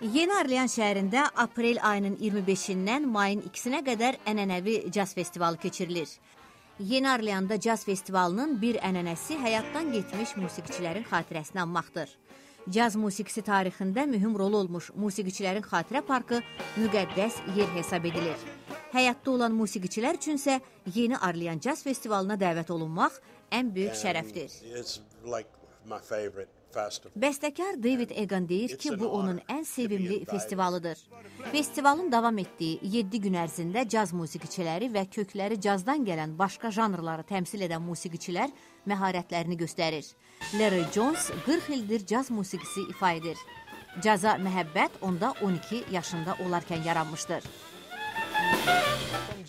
Yeni Orlean şəhərində aprel ayının 25-dən mayın 2-sinə qədər ənənəvi caz festivalı keçirilir. Yeni Orleanda caz festivalının bir ənənəsi həyatdan getmiş musiqiçilərin xatirəsini anmaqdır. Caz musiqisi tarixində mühüm rol olmuş musiqiçilərin xatirə parkı müqəddəs yer hesab edilir. Həyatda olan musiqiçilər üçünsə Yeni Orlean Caz Festivalına dəvət olunmaq ən böyük şərəfdir. It's like my favorite festival. Bəstəkar David Egan deyir ki, bu onun ən sevimli festivalıdır. Festivalın davam etdiyi 7 gün ərzində caz musiqiçiləri və kökləri cazdan gələn başqa janrları təmsil edən musiqiçilər məharətlərini göstərir. Larry Jones 40 ildir caz musiqisi ifa edir. Caza məhəbbət onda 12 yaşında olarkən yaranmışdır.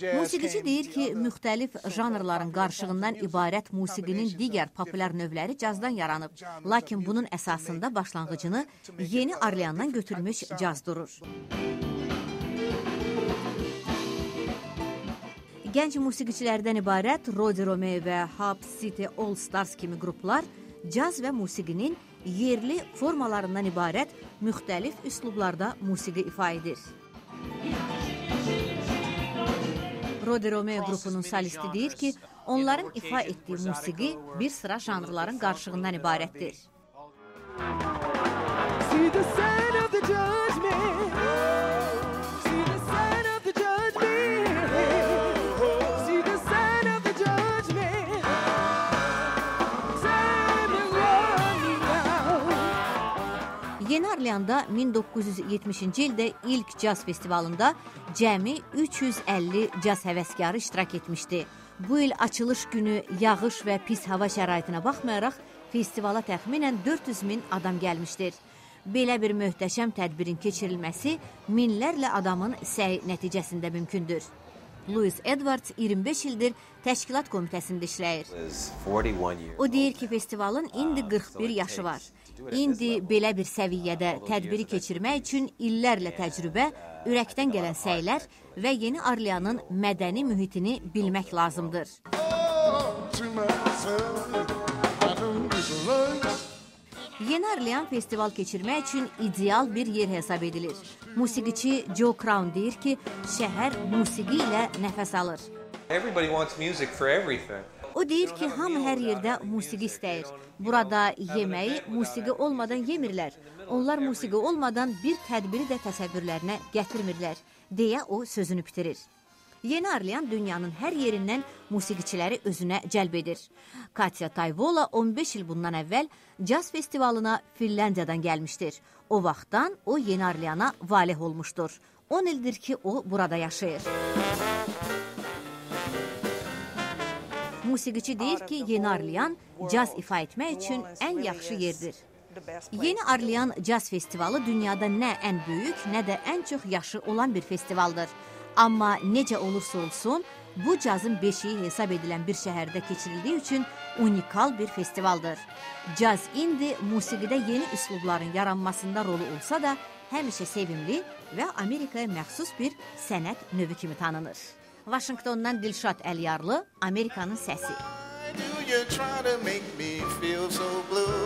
Musiqiçi deyir ki, müxtəlif janrların qarşığından ibarət musiqinin digər populyar növləri cazdan yaranıb. Lakin bunun əsasında başlanğıcını Yeni Orleandan götürmüş caz durur. Gənc musiqiçilərdən ibarət Roddy Romeo və Hub City All Stars kimi qruplar caz və musiqinin yerli formalarından ibarət müxtəlif üslublarda musiqi ifa edir. Roddy Romeo qrupunun solisti deyir ki, onların ifa etdiyi musiqi bir sıra janrların qarşığından ibarətdir. See the Orleanda 1970-ci ildə ilk caz festivalında cəmi 350 caz həvəskarı iştirak etmişdi. Bu il açılış günü yağış və pis hava şəraitinə baxmayaraq festivala təxminən 400 min adam gəlmişdir. Belə bir möhtəşəm tədbirin keçirilməsi minlərlə adamın səy nəticəsində mümkündür. Louis Edwards 25 ildir təşkilat komitəsində işləyir. is 41 years O deyir ki, festivalın indi 41 yaşı var. İndi belə bir səviyyədə tədbiri keçirmək üçün illərlə təcrübə, ürəkdən gələn səylər və Yeni Orleanın mədəni mühitini bilmək lazımdır. Yeni Orlean festival keçirmək üçün ideal bir yer hesab edilir. Musiqiçi Joe Crown deyir ki, şəhər musiqi ilə nəfəs alır. Everybody wants music for everything. O deyir ki, hamı hər yerdə musiqi istəyir. Burada yeməyi musiqi olmadan yemirlər. Onlar musiqi olmadan bir tədbiri də təsəvvürlərinə gətirmirlər, deyə o sözünü bitirir. Yeni Orlean dünyanın hər yerindən musiqiçiləri özünə cəlb edir. Katya Tayvola 15 il bundan əvvəl caz festivalına Finlandiyadan gəlmişdir. O vaxtdan o Yeni Orleana valeh olmuşdur. 10 ildir ki, o burada yaşayır. Musiqiçi deyir ki, Yeni Orlean caz ifa etmək üçün ən yaxşı yerdir. Yeni Orlean Caz Festivalı dünyada nə ən böyük, nə də ən çox yaşı olan bir festivaldır. Amma necə olursa olsun, bu cazın beşiyi hesab edilən bir şəhərdə keçirildiyi üçün unikal bir festivaldır. Caz indi musiqidə yeni üslubların yaranmasında rolu olsa da, həmişə sevimli və Amerikaya məxsus bir sənət növü kimi tanınır. Vaşinqtondan Dilşad Əliyarlı, Amerikanın səsi. Why do you try to make me feel so blue